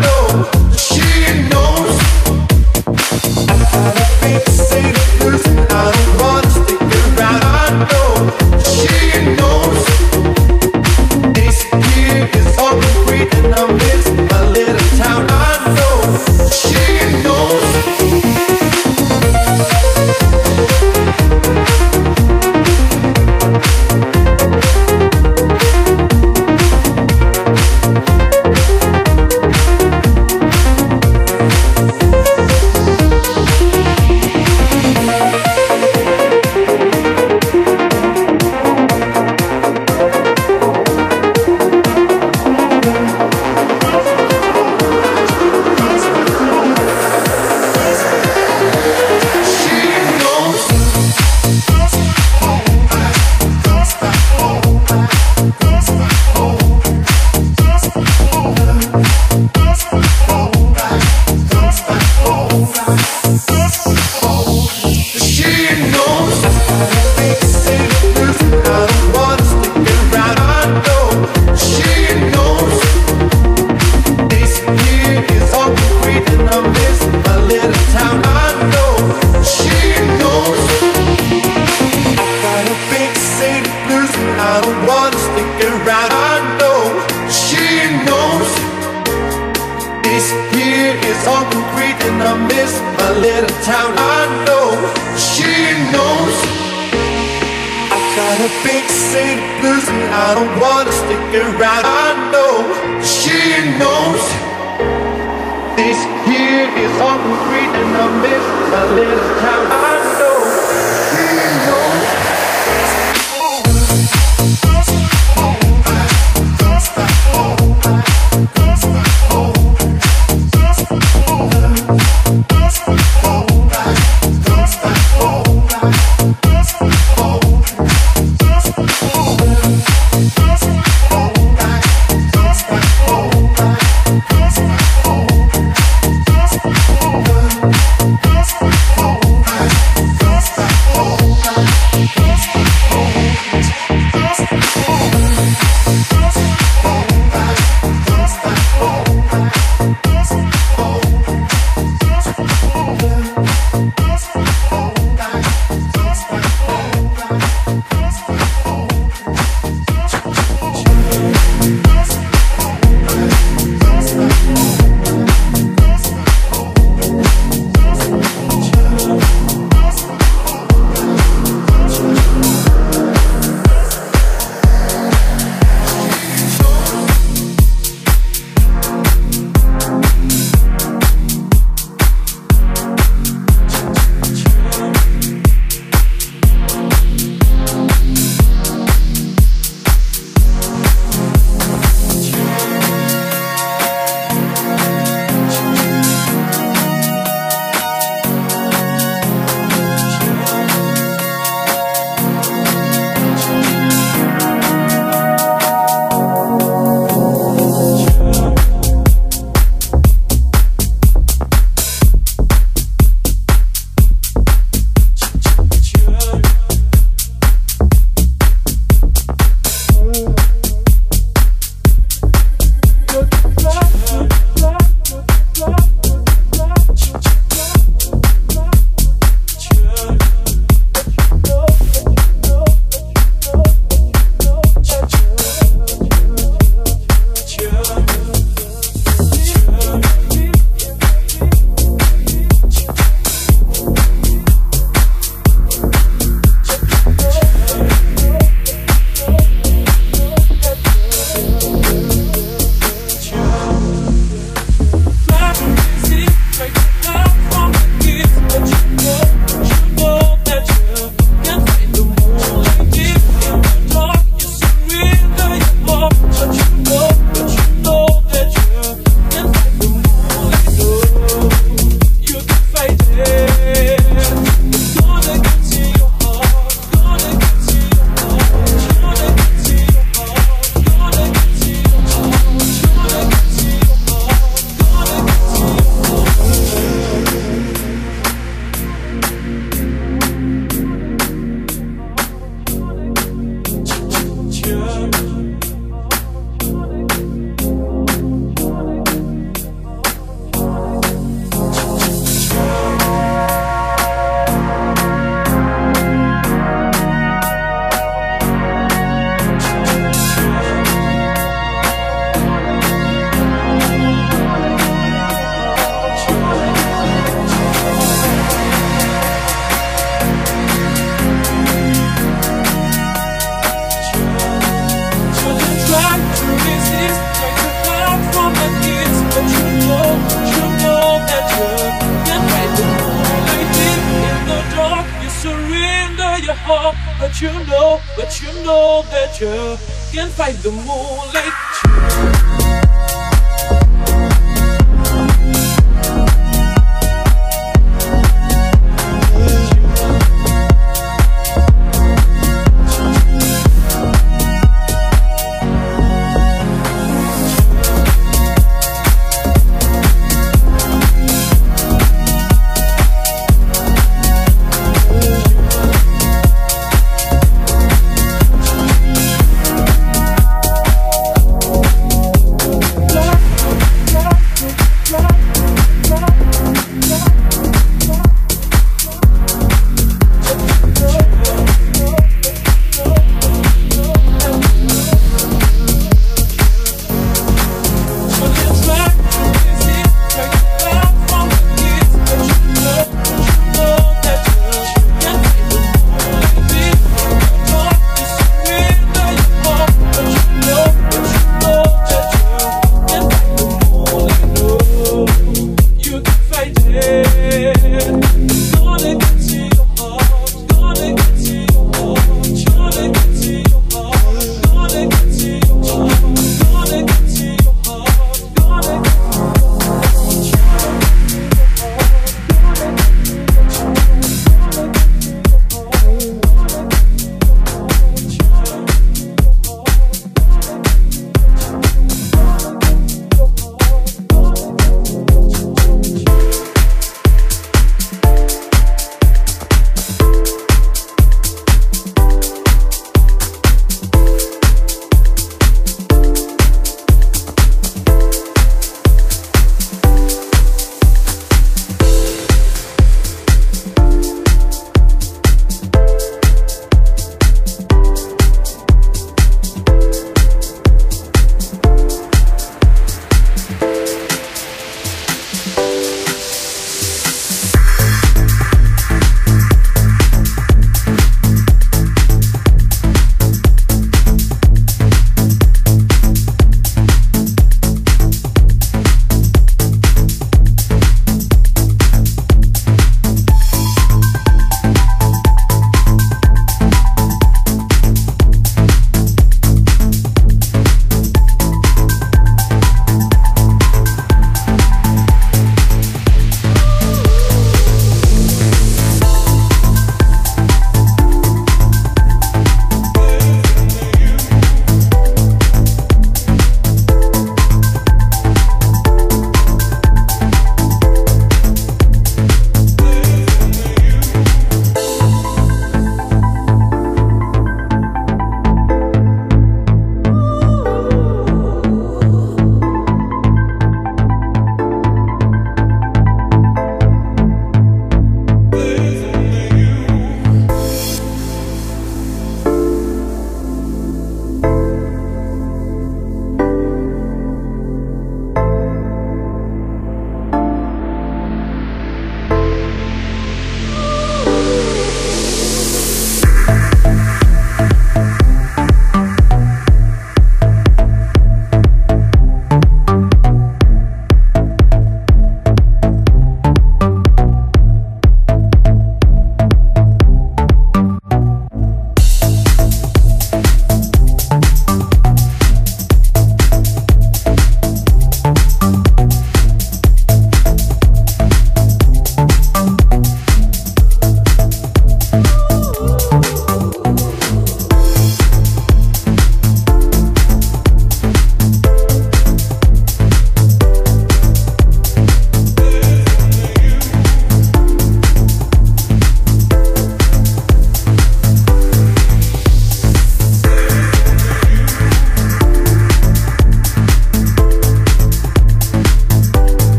know.